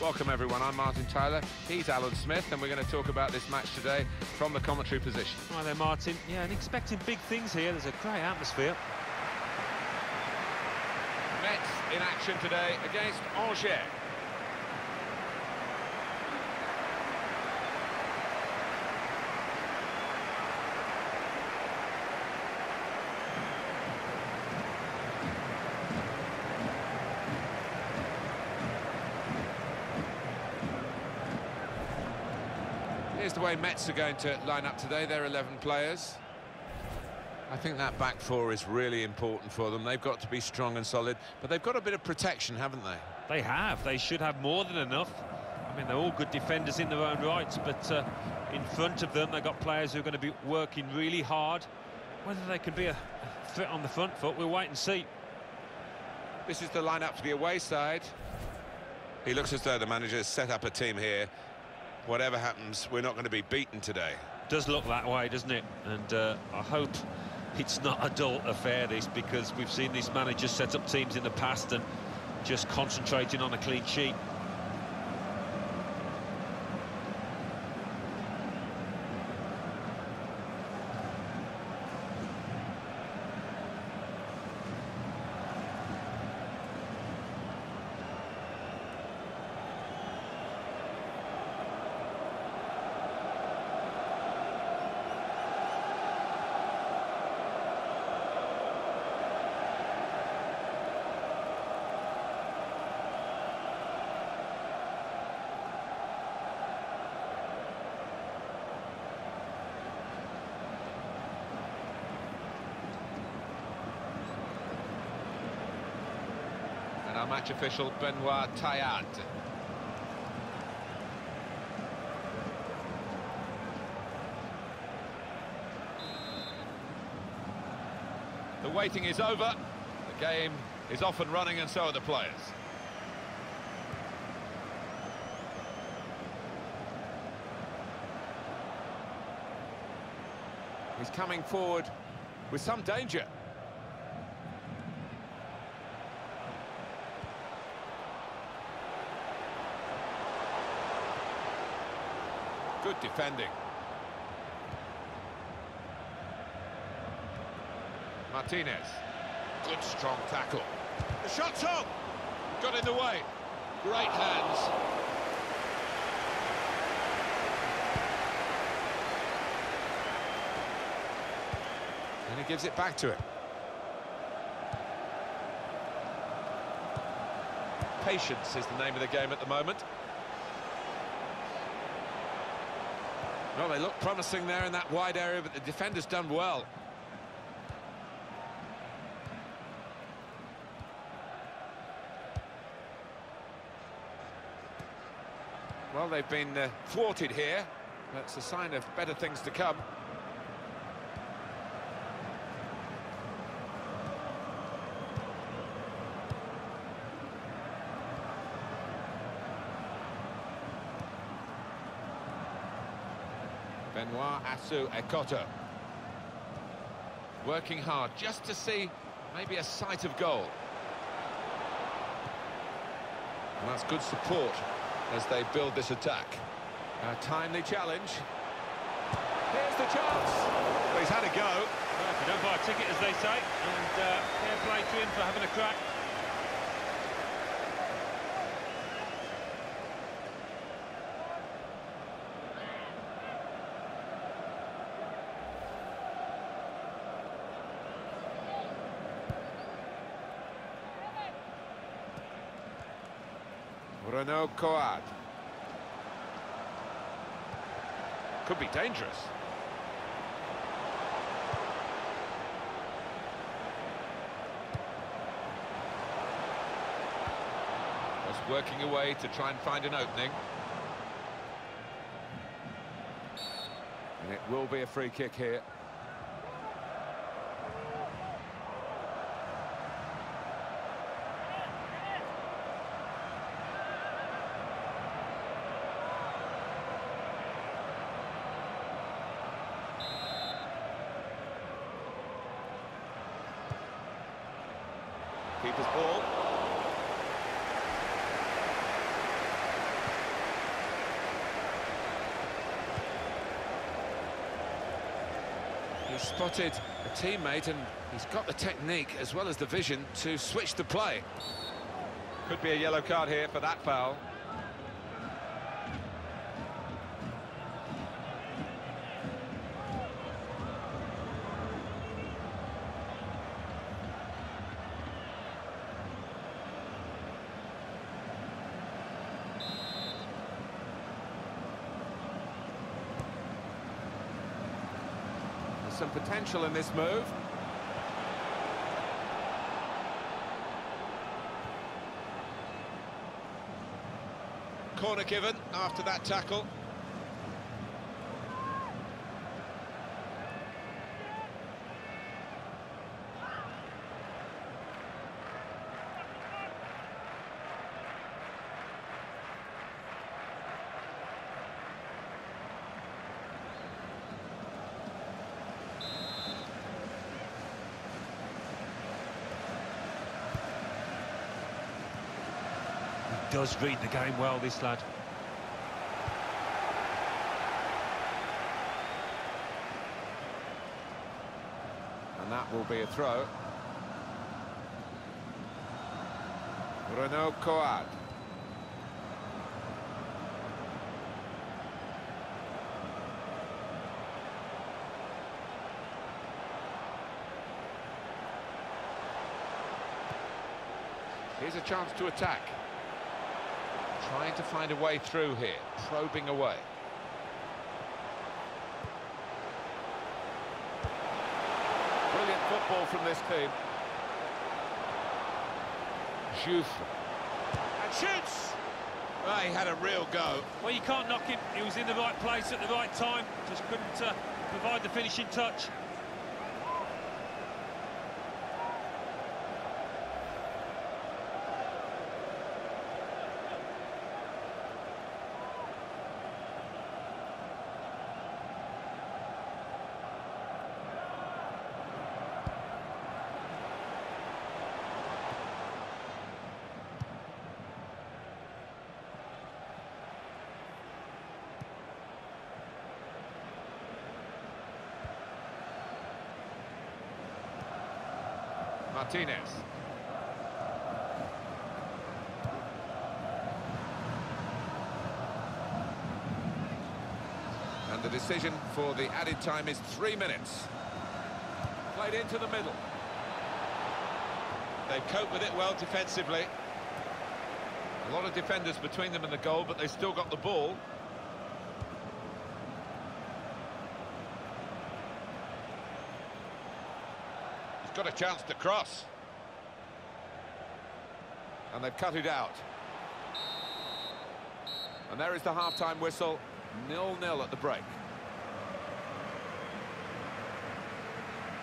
Welcome everyone, I'm Martin Tyler, he's Alan Smith and we're going to talk about this match today from the commentary position. Hi there Martin, yeah and expecting big things here, there's a great atmosphere. Metz in action today against Angers. The way Metz are going to line up today. They're 11 players. I think that back four is really important for them. They've got to be strong and solid, but they've got a bit of protection, haven't they? They have. They should have more than enough. I mean, they're all good defenders in their own rights, but uh, in front of them, they've got players who are going to be working really hard. Whether they can be a threat on the front foot, we'll wait and see. This is the lineup for the away side. He looks as though the manager has set up a team here. Whatever happens, we're not going to be beaten today. Does look that way, doesn't it? And uh, I hope it's not a dull affair, this, because we've seen these managers set up teams in the past and just concentrating on a clean sheet. Our match official, Benoit Taillade. The waiting is over. The game is off and running and so are the players. He's coming forward with some danger. Good defending. Martinez. Good strong tackle. The shot's on! Got in the way. Great hands. And he gives it back to him. Patience is the name of the game at the moment. Well, they look promising there in that wide area, but the defender's done well. Well, they've been uh, thwarted here. That's a sign of better things to come. Benoit Assou Ekotto. Working hard just to see maybe a sight of goal. And that's good support as they build this attack. A timely challenge. Here's the chance. Well, he's had a go. Well, if you don't buy a ticket, as they say, and uh, fair play to him for having a crack. Renaud Cohade. Could be dangerous. Just working away to try and find an opening. And it will be a free kick here. Keeper's ball. He's spotted a teammate and he's got the technique as well as the vision to switch the play. Could be a yellow card here for that foul. Some potential in this move. Corner given after that tackle. Does read the game well, this lad. And that will be a throw. Renaud Cohade. Here's a chance to attack. Trying to find a way through here, probing away. Brilliant football from this team. Jouffre. And shoots! Well, he had a real go. Well, you can't knock him. He was in the right place at the right time. Just couldn't uh, provide the finishing touch. Martinez. And the decision for the added time is three minutes. Played into the middle. They cope with it well defensively. A lot of defenders between them and the goal, but they've still got the ball. He's got a chance to cross. And they've cut it out. And there is the half-time whistle. Nil-nil at the break.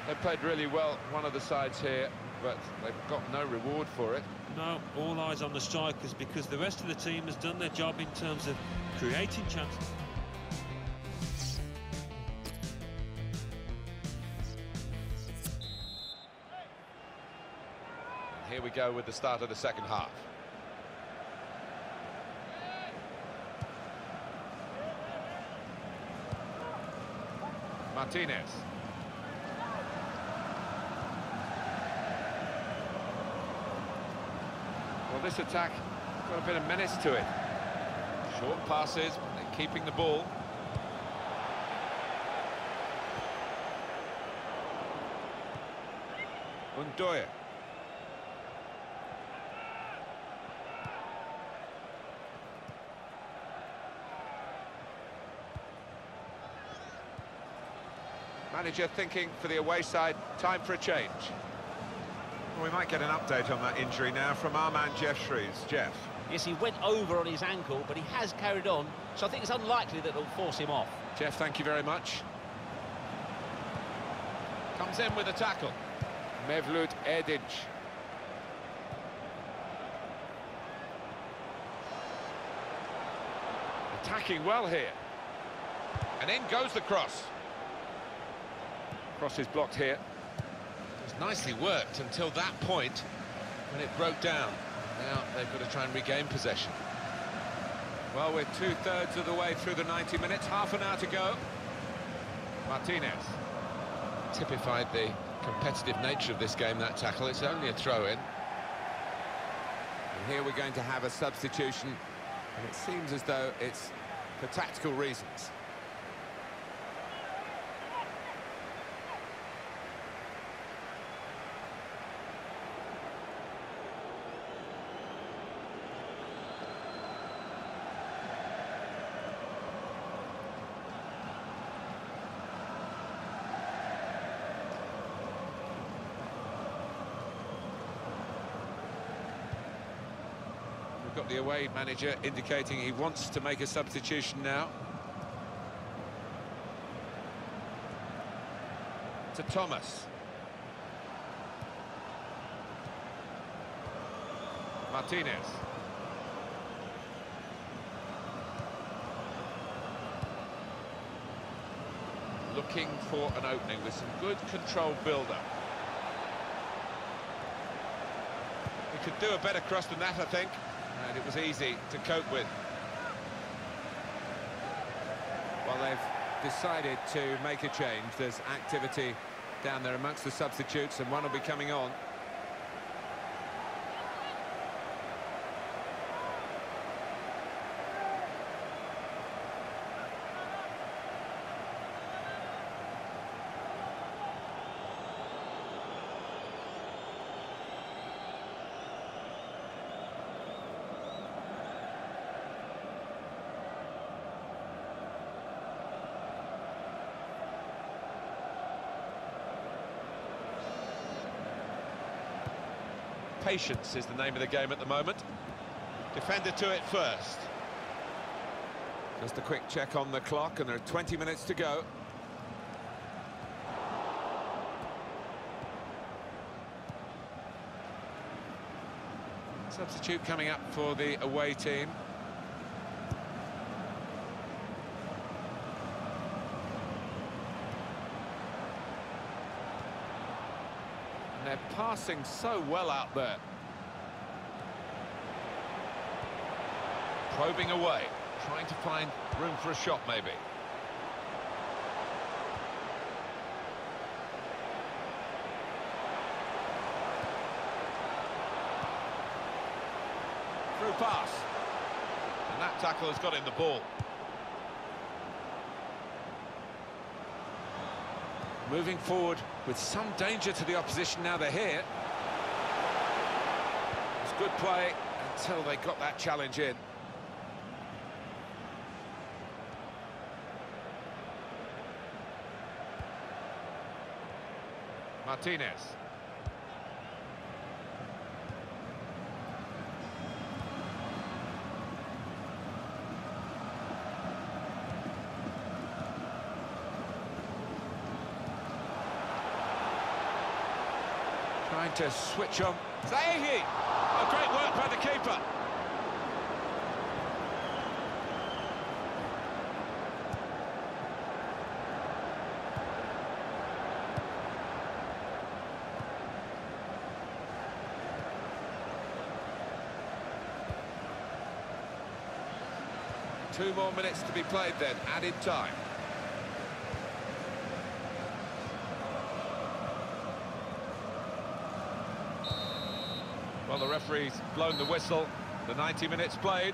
They played really well, one of the sides here, but they've got no reward for it. No, all eyes on the strikers because the rest of the team has done their job in terms of creating chances. Go with the start of the second half. Martinez. Well, this attack got a bit of menace to it. Short passes, they're keeping the ball. Undoya. Manager thinking for the away side, time for a change. Well, we might get an update on that injury now from our man Geoff Shreeves. Geoff. Yes, he went over on his ankle, but he has carried on, so I think it's unlikely that it'll force him off. Geoff, thank you very much. Comes in with a tackle. Mevlut Erdinc. Attacking well here. And in goes the cross. Cross is blocked here. It's nicely worked until that point when it broke down. Now they've got to try and regain possession. Well, we're two-thirds of the way through the 90 minutes, half an hour to go. Martinez. typified the competitive nature of this game, that tackle. It's only a throw-in. And here we're going to have a substitution, and it seems as though it's for tactical reasons. Got the away manager indicating he wants to make a substitution now. To Thomas. Martinez. Looking for an opening with some good controlled build-up. He could do a better cross than that, I think. And it was easy to cope with. Well, they've decided to make a change. There's activity down there amongst the substitutes, and one will be coming on. Patience is the name of the game at the moment. Defender to it first. Just a quick check on the clock, and there are 20 minutes to go. Substitute coming up for the away team. They're passing so well out there. Probing away, trying to find room for a shot maybe. Through pass. And that tackle has got in the ball. Moving forward with some danger to the opposition now they're here. It's good play until they got that challenge in. Martinez. Trying to switch on. Zahi! Oh, great work by the keeper. Two more minutes to be played then, added time. Well, the referee's blown the whistle. The 90 minutes played.